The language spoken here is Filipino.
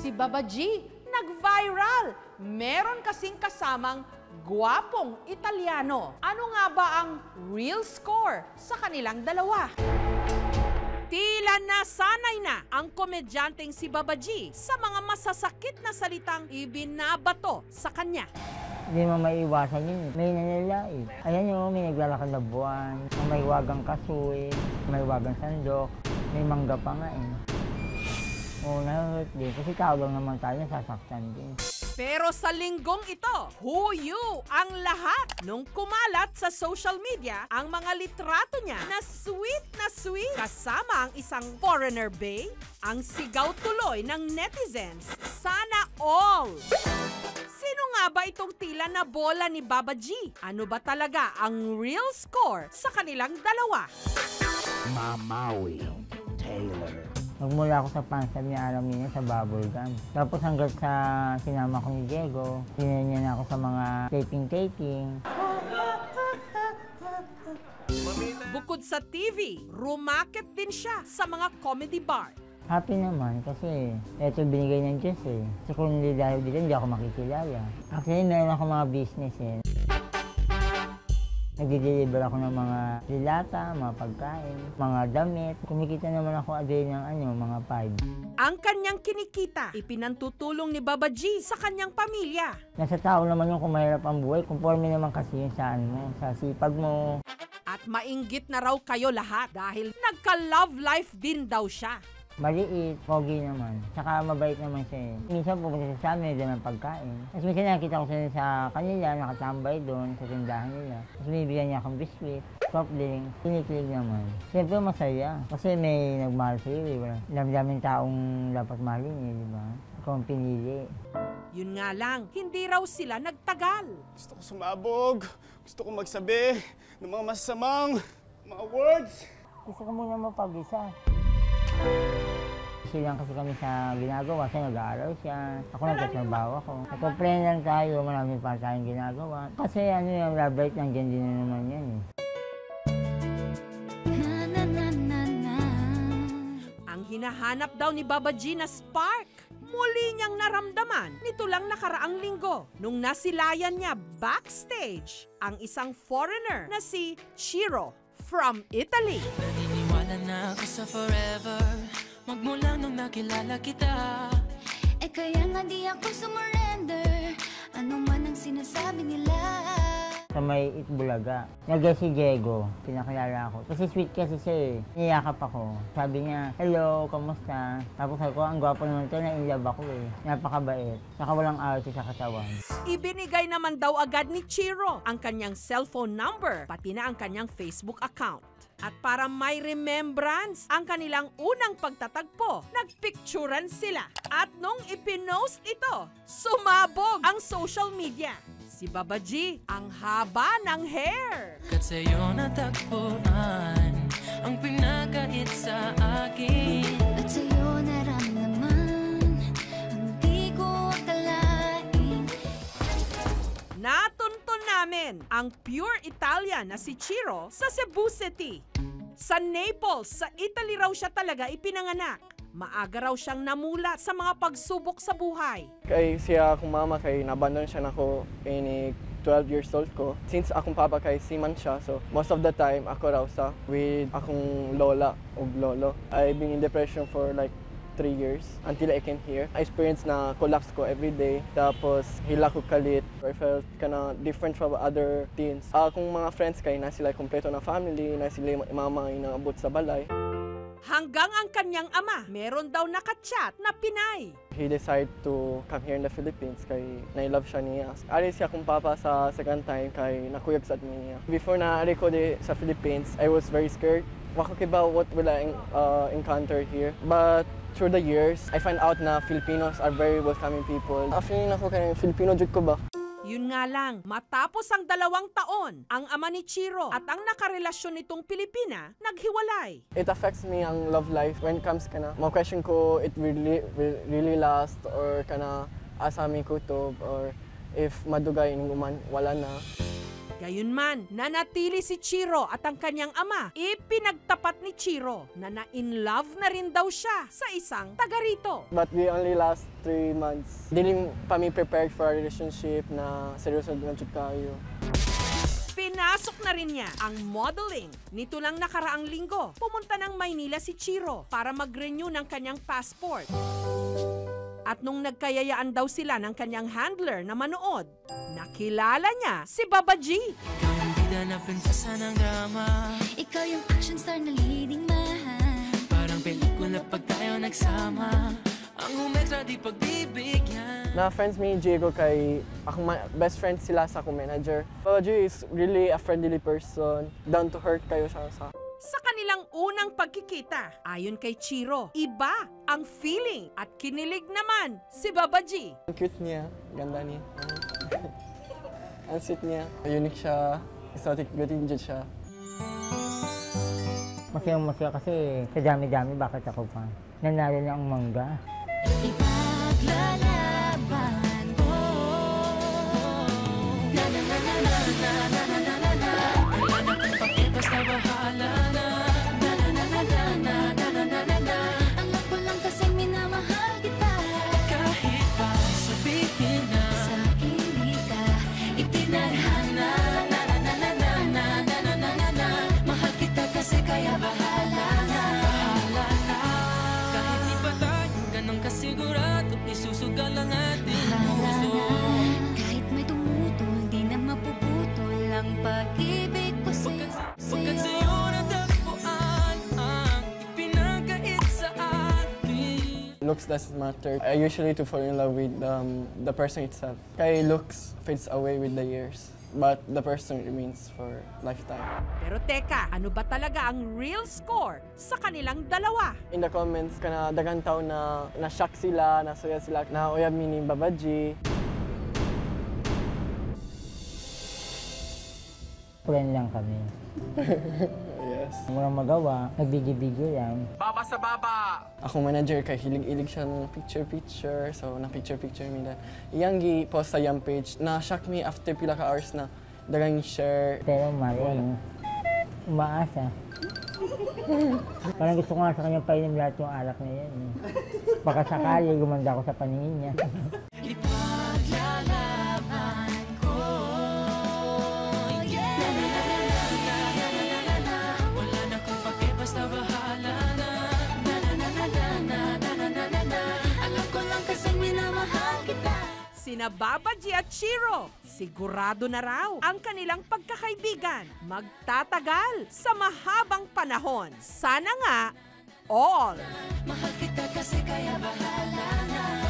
Si Baba G, nag-viral. Meron kasing kasamang gwapong Italiano. Ano nga ba ang real score sa kanilang dalawa? Tila nasanay na ang komedyanteng si Baba G sa mga masasakit na salitang ibinabato sa kanya. Hindi mo maiwasan yun. eh. May nanlalait. Ayan yung may naglalakad na buwan, may wagang kasoy, may wagang sandok, may mangga pa nga eh. Oo, nahihurt din. Kasi lang naman tayo, nasasaktan din. Pero sa linggong ito, huyu ang lahat nung kumalat sa social media ang mga litrato niya na sweet na sweet kasama ang isang foreigner bay, ang sigaw tuloy ng netizens, sana all! Sino nga ba itong tila na bola ni Baba G? Ano ba talaga ang real score sa kanilang dalawa? Mamawi Taylor. Magmula ako sa pansab ni Aramina sa bubble gum. Tapos hanggang sa sinama ko ni Diego, na ako sa mga taping-taping. Bukod sa TV, rumakit din siya sa mga comedy bar. Happy naman kasi ito binigay ng Diyos eh. Kasi kung hindi dahil dito, hindi ako makikilala. Actually, meron ako mga business eh. Nagdi-deliver ako ng mga dilata, mga pagkain, mga damit. Kumikita naman ako a day ng ano, mga 5. Ang kanyang kinikita, ipinantutulong ni Baba G sa kanyang pamilya. Nasa tao naman yung kung mahirap ang buhay, conforme naman kasi yun sa ano mo, sa sipag mo. At mainggit na raw kayo lahat dahil nagka-love life din daw siya. Maliit, pogi naman. Tsaka mabait naman siya eh. Minsan pupunta siya sa amin, dyan ng pagkain. Tapos minsan nakita ko siya sa kanila, nakatambay doon sa tindahan nila. Tapos binibigyan niya akong biscuit, soft drink, kinikilig naman. Siyempre masaya. Kasi may nagmahal sa iyo, eh. Wala- Dami-daming taong dapat mahalin eh, di ba? Ikaw ang pinili. Yun nga lang, hindi raw sila nagtagal. Gusto ko sumabog. Gusto ko magsabi ng mga masasamang mga words. Gusto ko muna mapag-isa. Kasi lang kasi kami sa ginagawa, siya nag-aaral siya, ako nagtatrabaho ako. Nagpa-plan lang tayo, marami pa tayong ginagawa. Kasi ano yung love life, nandiyan din na naman yan eh. Ang hinahanap daw ni Baba G na spark, muli niyang naramdaman nito lang nakaraang linggo nung nasilayan niya backstage ang isang foreigner na si Chiro from Italy. Naniniwala na ako sa forever Magmula nung nakilala kita Eh kaya nga di ako sumurrender Ano man ang sinasabi nila Sa may Itbulaga. nag si Diego, pinakilala ako. Kasi sweet kasi siya eh. Niyakap ako. Sabi niya, hello, kamusta? Tapos ako, ang gwapo naman to, na-inlove ako eh. Napakabait. Saka walang arte sa katawan. Ibinigay naman daw agad ni Chiro ang kanyang cellphone number, pati na ang kanyang Facebook account. At para may remembrance ang kanilang unang pagtatagpo, nagpicturan sila. At nung ipinost ito, sumabog ang social media. Si Baba G, ang haba ng hair. Kat sa'yo natagpuan Ang pinakait ang pure Italian na si Chiro sa Cebu City. Sa Naples, sa Italy raw siya talaga ipinanganak. Maaga raw siyang namulat sa mga pagsubok sa buhay. Kay siya akong mama kay nabandon siya nako ini 12 years old ko. Since akong papa kay seaman siya, so most of the time ako raw sa with akong lola o lolo. I've been in depression for like three years until I came here. I experienced na collapse ko every day. Tapos hila ko kalit. I felt kana different from other teens. Akong mga friends kay na sila kompleto na family, na sila mama yung naabot sa balay. Hanggang ang kanyang ama, meron daw nakachat na Pinay. He decided to come here in the Philippines kay na-love siya niya. Ari siya kong papa sa second time kay nakuyag sa niya. Before na ari ko di sa Philippines, I was very scared. Wako kiba what will I uh, encounter here. But through the years, I find out na Filipinos are very welcoming people. Uh, feeling ako kay Filipino jud ko ba? Yun nga lang, matapos ang dalawang taon, ang ama ni Chiro at ang nakarelasyon nitong Pilipina naghiwalay. It affects me ang love life when it comes kana. Mga question ko, it really, will really last or kana asa mi kutob or if madugay ning uman, wala na. Gayunman, nanatili si Chiro at ang kanyang ama. Ipinagtapat ni Chiro na na-in love na rin daw siya sa isang taga rito. But we only last three months. Dili pa mi prepared for a relationship na seryoso na kayo. Pinasok na rin niya ang modeling. Nito lang nakaraang linggo, pumunta ng Maynila si Chiro para mag-renew ng kanyang passport. At nung nagkayayaan daw sila ng kanyang handler na manood, nakilala niya si Baba G. Ikaw ang bida na prinsesa ng drama Ikaw yung action star na leading man Parang pelikula pag tayo nagsama Ang umextra di pagbibigyan Na friends mi Diego kay akong ma- best friend sila sa akong manager. Papa G is really a friendly person. Down to earth kayo siya sa unang pagkikita, ayon kay Chiro, iba ang feeling at kinilig naman si Baba G. Ang cute niya, ganda niya. Ang sweet niya, unique siya, exotic beauty dyan siya. Masayang masaya kasi sa dami-dami bakit ako pa. Nanalo na ang mangga. Ipaglalaban pag-ibig ko sa'yo Pagkat sa'yo natagpuan Ang ipinagkait sa atin Looks doesn't matter. I usually to fall in love with um, the person itself. Kay looks fades away with the years. But the person remains for lifetime. Pero teka, ano ba talaga ang real score sa kanilang dalawa? In the comments, kana dagang tao na na-shock sila, nasaya sila, na uyab mi ni Babaji. Friend lang kami. Yes. Walang magawa, nagbigyo-bigyo yan. Akong manager kay hilig-ilig siya ng picture-picture. So, na picture-picture mi na. Iyang gi-post sa iyang page. Na-shock mi after pila ka hours na dagang share. Pero mali, ano, umaasa. Parang gusto ko nga sa kanya painom lahat yung alak na yan. Eh. Baka sakali gumanda ako sa paningin niya. Sina Baba G at sigurado na raw ang kanilang pagkakaibigan magtatagal sa mahabang panahon. Sana nga, all! Mahal kita kasi kaya bahala na